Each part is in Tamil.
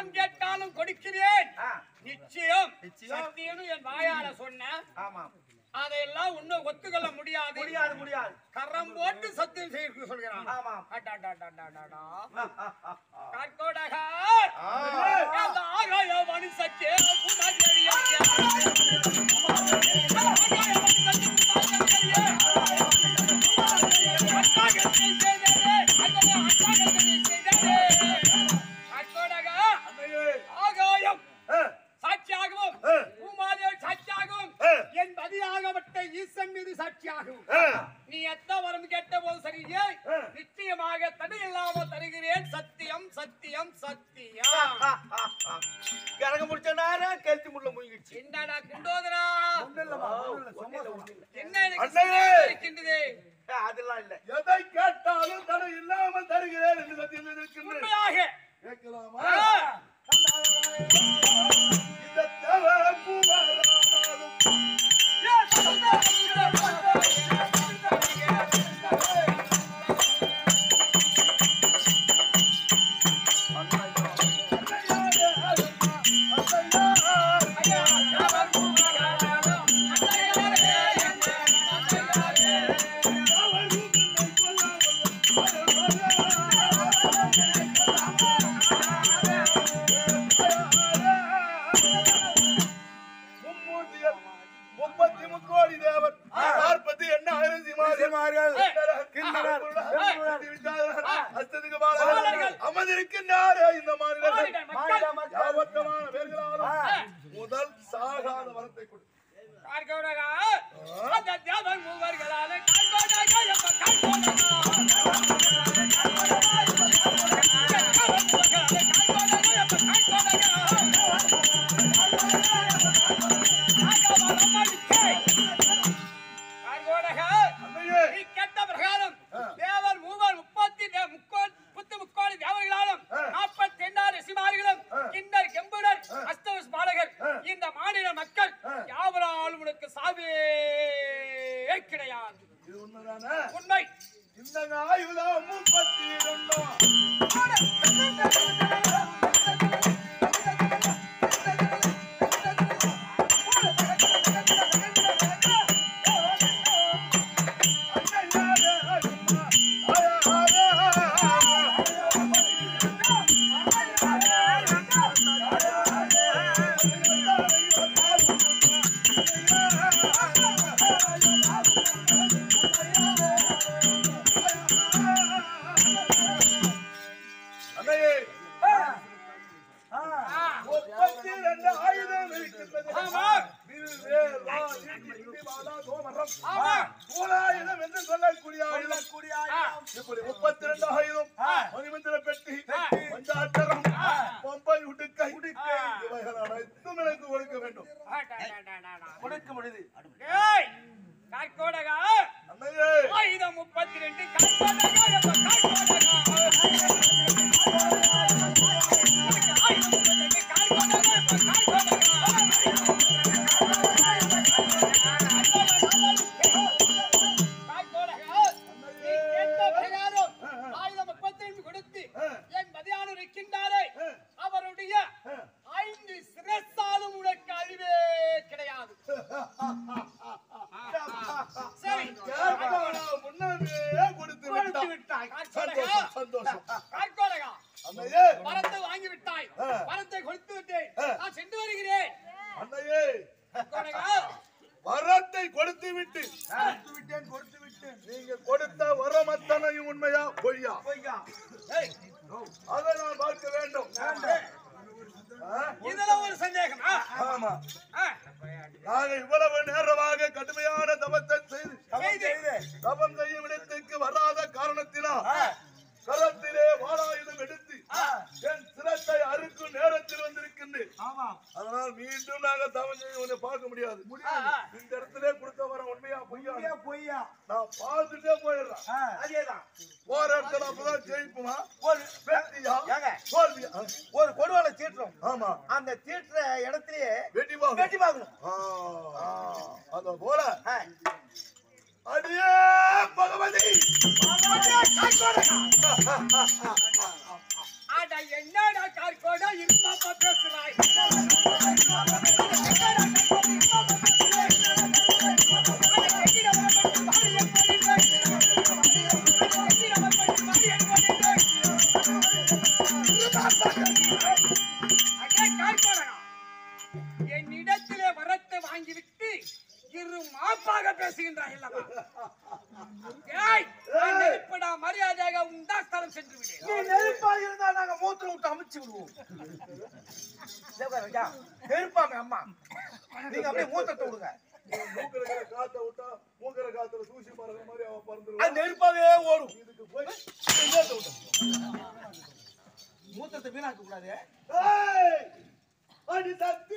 வரம் கேட்டாலும் கொடுக்கிறேன். நிச்சயம். என் வாயால சொன்ன. அதையெல்லாம் இன்னும் ஒத்துக்கொள்ள முடியாது. முடியாது முடியாது. கரம் போட்டு சத்தியம் செய்ய சொல்கிறான். ஆகாய மனுஷக்கே Yeah. நீ எத்தவரம் கேட்ட போது சரியே நிச்சயமாக தடை இல்லாம தருகிறேன். சத்தியம் சத்தியம் சத்தியம். கரங்க முடிச்சனாரா கழுத்து முள்ள முயங்கிடுச்சு என்னடா குண்டோதரா? என்ன இருக்கின்றது அதெல்லாம் இல்ல. எதை கேட்டாலும் தடை இல்லாமல் தருகிறேன் என்று சத்தியம் இருக்கின்றது. உண்மையாக. கேட்கலாமா? வார்த்தை கொடு கார்கோடகா அந்த தேவன் மூவர்களான கார்கோடகா கார்கோடகா. All ஆக இவ்வளவு நேரமாக கடுமையான தவத்தை செய்து தவம் செய்யும் இடத்துக்கு வராத காரணத்தினால் கரத்திலே வாழாயுதம் எடுத்து என் சிரத்தை அறுக்கும் நேரத்தில் வந்திருக்கின்றேன். அதனால் மீண்டும் நாங்க தவம் செய்ய உன்னை பார்க்க முடியாது. இந்த இடத்துல கொடுத்த வர உண்மையா பொய்யா? பொய்யா? நான் பார்த்துட்டே போயிடுறேன். அதேதான். என்னடா கார்கோடா இருமாப்பா பேசுறாய்? சொல்லுங்க மூக்கிற காத்த விட்டா மூக்கிற காத்துல மாதிரி அவன் பறந்துருவான். ஓடும் இதுக்கு போய் காத்த மூத்தத்தை வீணாக்க கூடாது அடி சக்தி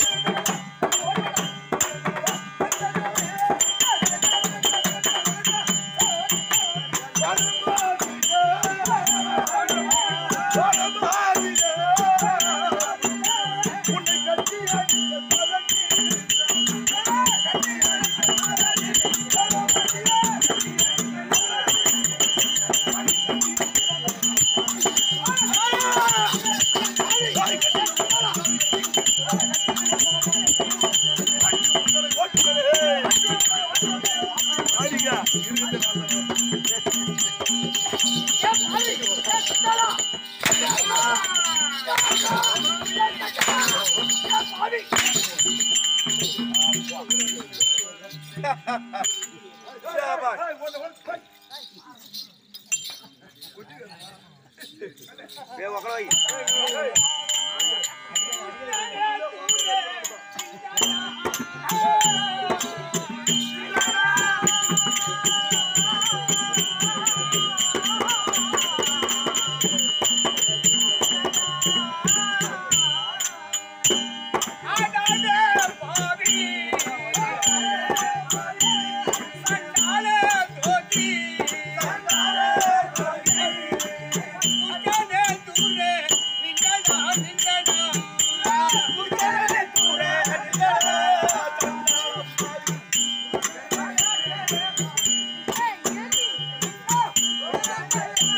Yeah.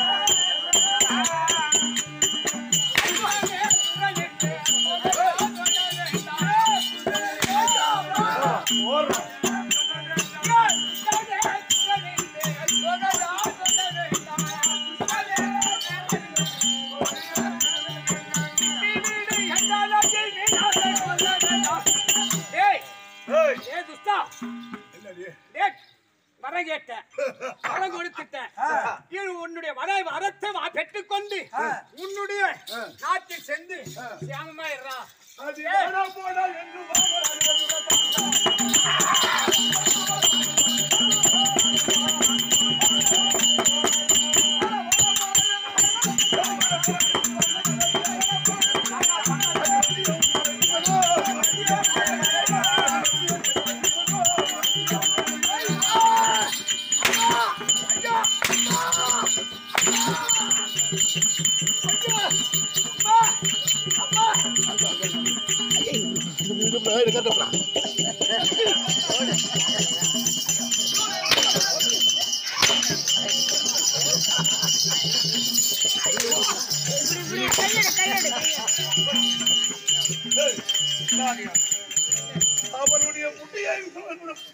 அவனுடைய முட்டியை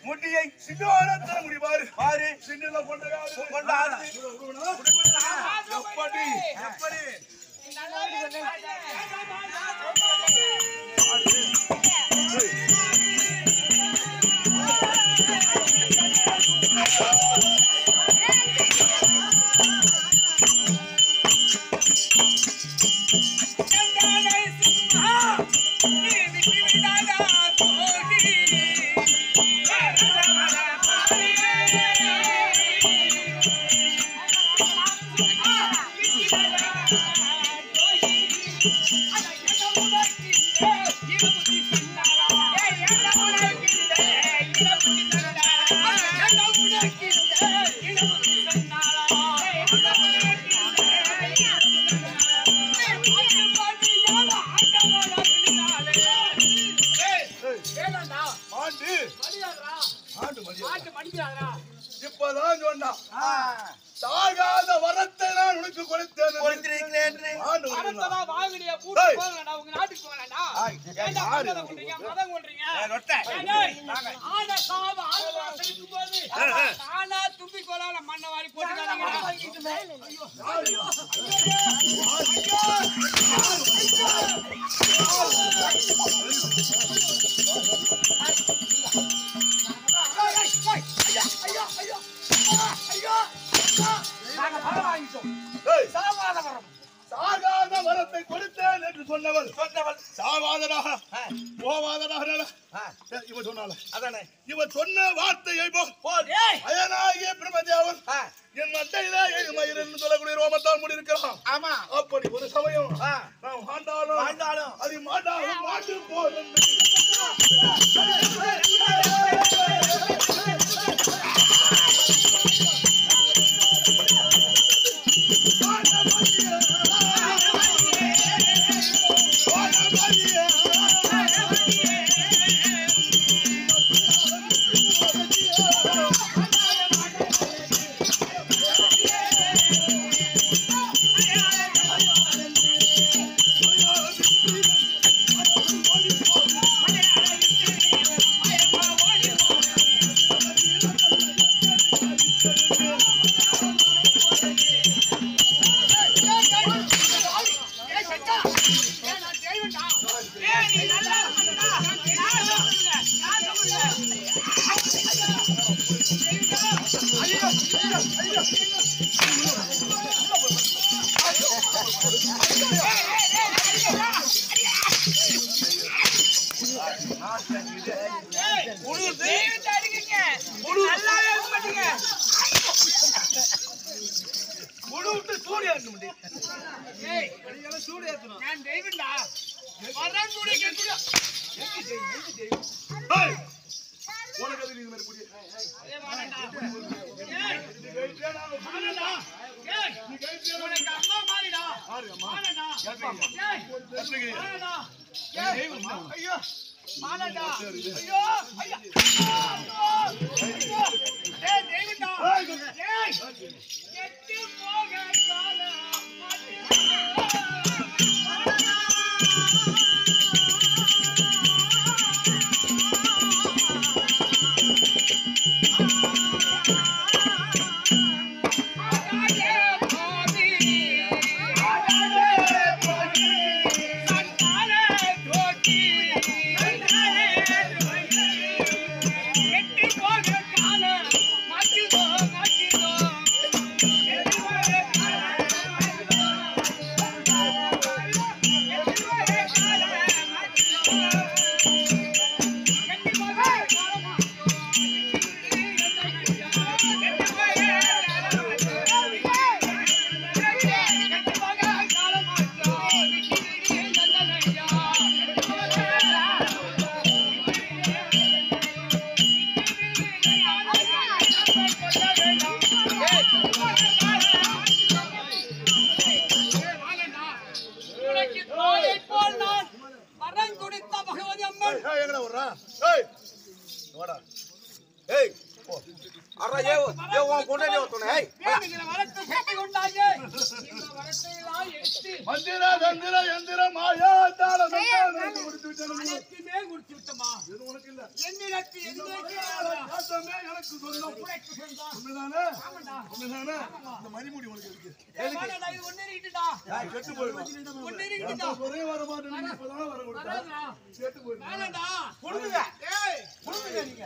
முட்டியை சின்னோட தர முடிவாரு பாரு சின்ன கொண்டாடு எப்படி எப்படி உங்க நாட்டுக்கு போகலடா ஏன்டா மதம் கொள்றீங்க? மதம் ஆன சாவ ஆழ்வார் செலுத்தும் போது. ஆனா தும்பி கோலால மண்ணை வாரி ஆ, இவன் சொன்னால அதானே. இவன் சொன்ன வார்த்தையை போ போல். அயனாகிய என் மண்டையில எழுமயிர் என்று சொல்லக்கூடிய ரோமத்தான் முடியிருக்கிறான் ஆமா. அப்படி ஒரு சமயம் நாம் ஆண்டாலும் வாழ்ந்தாலும். அது மாட்டாக மாட்டு フフフ。உழுது. தெய்வத்தை அடிக்கிறீங்க நல்லாவே சூடு ஏத்த முடியும். ஏய் அடிக்கடி சூடு ஏத்தணும். நான் தெய்வம்டா வரேன் கூட உனக்கு எதுக்கு இது மாதிரி புரிய ஐயோ மானடா ஐயோ ஐயா. மந்திர, தந்திர, யந்திர, மாயா, தாள, சந்தானம் முடித்து விட்டேன். அனைத்துமே குடிச்சு விட்டமா இது உனக்கு இல்ல. என்னிடத்து எதுவுமே இந்த கிடையாதா? காட்டமே எனக்கு சொந்தம். உனக்கு சொந்தம். உண்மைதானே? உண்மைதானே? இந்த மணிமுடி உனக்கு இருக்கு. ஏய், வாடா, இது ஒண்ணு இருக்குடா. ஏய், கெட்டு போயிடும். ஒண்ணு இருக்குடா. எனக்கு ஒரே வர மாட்டேன். நீ இப்பதான் வர கொடுத்த. வராதா? கெட்டு போயிடும். வேணாம்டா. கொடுங்க. ஏய், கொடுங்க நீங்க.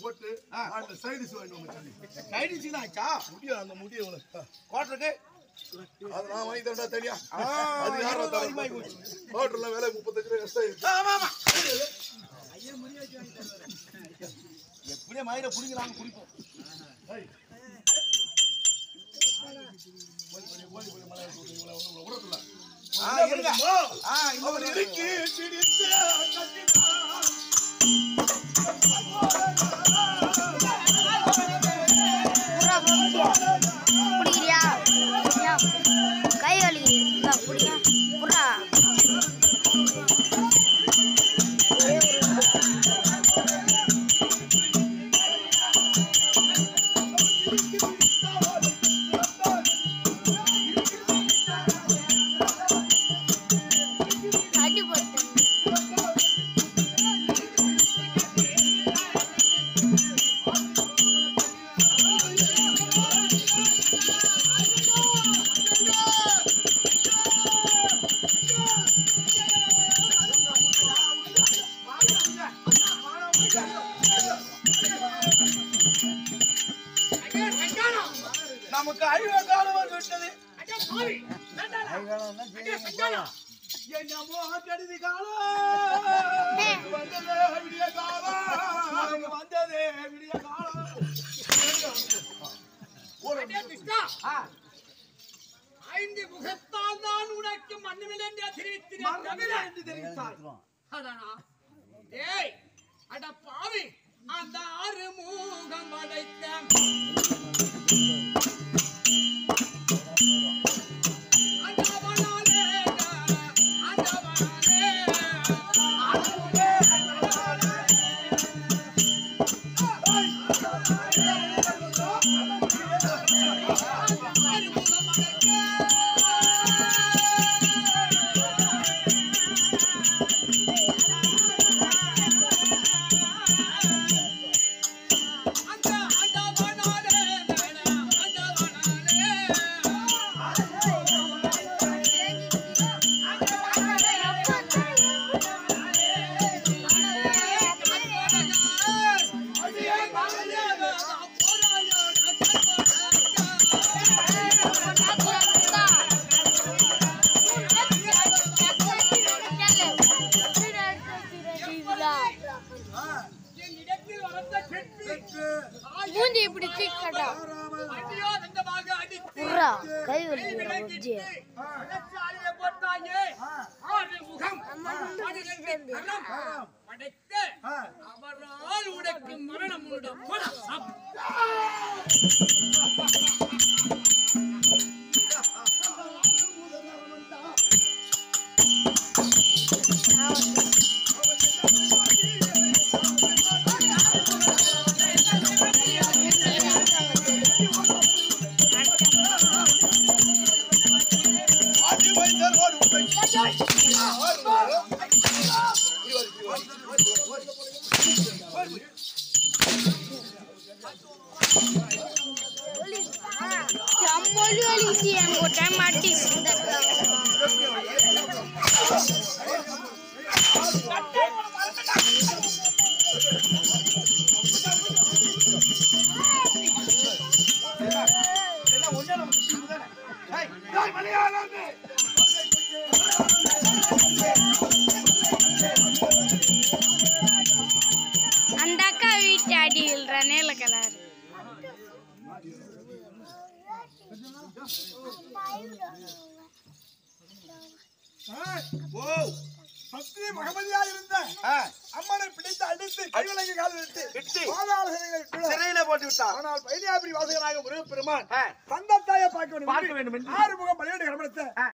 போட்டு அந்த சைடிஸ் வந்து சொல்லி கைடிச்சு தான் ஆச்சா? முடிய அந்த முடிய உனக்கு கோட்டருக்கு அது நான் வாங்கி தரேன்டா தனியா. ஆ, அது யாரா போச்சு. ஹோட்டல்ல விலை முப்பத்தஞ்சு ரூபாய் கஷ்டம் இருக்கு ஆமா ஆமா. எப்படியே மயிரை புடிக்கிறாங்க குடிப்போம் ஆ, இருக்கு பிடித்த கட்டினார். பிடிக்கிறியா பிடிக்கிறியா? கை வலிக்குது பிடிக்க புறா அடி போட்டு ஐயா, சஞ்சாரம். நமக்கு அழிவு காலம் வந்து விட்டது. என்னமோ கருதி காலம் வந்ததே விடிய காலம். வந்ததே விடிய காலம் ஐந்து முகத்தால் தான் உனக்கு மண்ணுமில் என்று அதானா? ஏய் அட பாவி. அந்த ஆறு மூகம் Hallelujah. Thank you. ஓ பக்தி மகமதியா இருந்த அம்மனை பிடித்து அடித்து கைவிலங்கி கால் விட்டு விட்டு சிறையில் போட்டு விட்டான். ஆனால் பைலியாபுரி வாசகனாக முருகப் பெருமான் ஆ, தந்தத்தாயை பார்க்க வேண்டும் பார்க்க வேண்டும் என்று ஆறு முகம் பலியிட்டு கிளம்பின